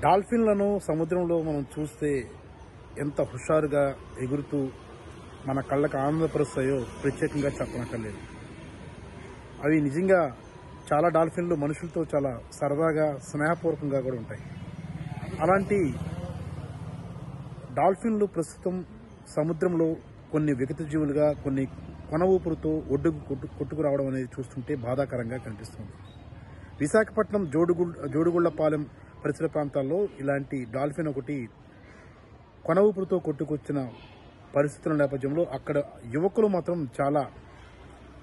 డాల్ఫిన్లను సముద్రంలో మనం చూస్తే ఎంత హుషారుగా ఎగురుతూ మన కళ్ళకు ఆనందపరుస్తాయో ప్రత్యేకంగా చెప్పనక్కర్లేదు. అవి నిజంగా చాలా డాల్ఫిన్లు మనుషులతో చాలా సరదాగా స్నేహపూర్వకంగా కూడా ఉంటాయి. అలాంటి డాల్ఫిన్లు ప్రస్తుతం సముద్రంలో కొన్ని విగత జీవులుగా కొన్ని కొన ఊపురుతో ఒడ్డుకు కొట్టు కొట్టుకురావడం అనేది చూస్తుంటే బాధాకరంగా కనిపిస్తుంది. విశాఖపట్నం జోడుగు జోడుగుళ్ళపాలెం పరిసర ప్రాంతాల్లో ఇలాంటి డాల్ఫిన్ ఒకటి కొన ఊపిరితో కొట్టుకొచ్చిన పరిస్థితుల నేపథ్యంలో అక్కడ యువకులు మాత్రం చాలా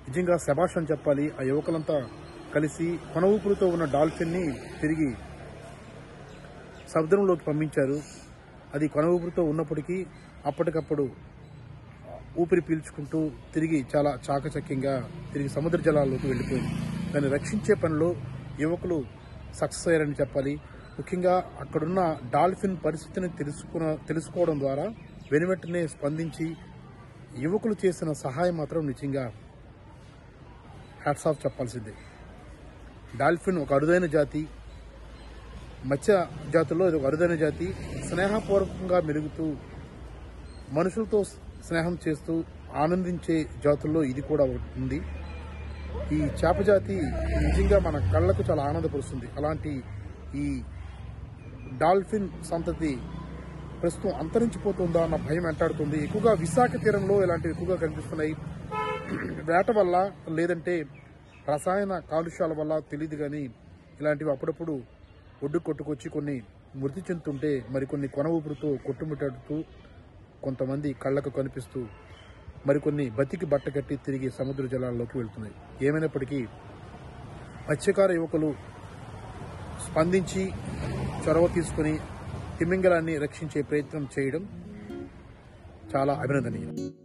నిజంగా శభాష్ అని చెప్పాలి. ఆ యువకులంతా కలిసి కొన ఊపిరితో ఉన్న డాల్ఫిన్ని తిరిగి సముద్రంలోకి పంపించారు. అది కొన ఊపిరితో ఉన్నప్పటికీ అప్పటికప్పుడు ఊపిరి పీల్చుకుంటూ తిరిగి చాలా చాకచక్యంగా తిరిగి సముద్ర జలాల్లోకి వెళ్ళిపోయింది. దాన్ని రక్షించే పనిలో యువకులు సక్సెస్ అయ్యారని చెప్పాలి. ముఖ్యంగా అక్కడున్న డాల్ఫిన్ పరిస్థితిని తెలుసుకున్న తెలుసుకోవడం ద్వారా వెనువెంటనే స్పందించి యువకులు చేసిన సహాయం మాత్రం నిజంగా హ్యాట్స్ ఆఫ్ చెప్పాల్సిందే. డాల్ఫిన్ ఒక అరుదైన జాతి మత్స్య జాతుల్లో ఇది ఒక అరుదైన జాతి. స్నేహపూర్వకంగా మెరుగుతూ మనుషులతో స్నేహం చేస్తూ ఆనందించే జాతుల్లో ఇది కూడా ఉంది. ఈ చేప జాతి నిజంగా మన కళ్ళకు చాలా ఆనందపరుస్తుంది. అలాంటి ఈ డాల్ఫిన్ సంతతి ప్రస్తుతం అంతరించిపోతుందా అన్న భయం వెంటాడుతుంది. ఎక్కువగా విశాఖ తీరంలో ఇలాంటివి ఎక్కువగా కనిపిస్తున్నాయి. వేట వల్ల లేదంటే రసాయన కాలుష్యాల వల్ల తెలియదు కానీ ఇలాంటివి అప్పుడప్పుడు ఒడ్డు కొట్టుకొచ్చి కొన్ని మృతి చెందుతుంటే మరికొన్ని కొన ఊపిరితో కొట్టుమిట్టాడుతూ కొంతమంది కళ్ళకు కనిపిస్తూ మరికొన్ని బతికి బట్ట కట్టి తిరిగి సముద్ర జలాల్లోకి వెళ్తున్నాయి. ఏమైనప్పటికీ మత్స్యకార యువకులు స్పందించి చొరవ తీసుకుని తిమింగలాన్ని రక్షించే ప్రయత్నం చేయడం చాలా అభినందనీయం.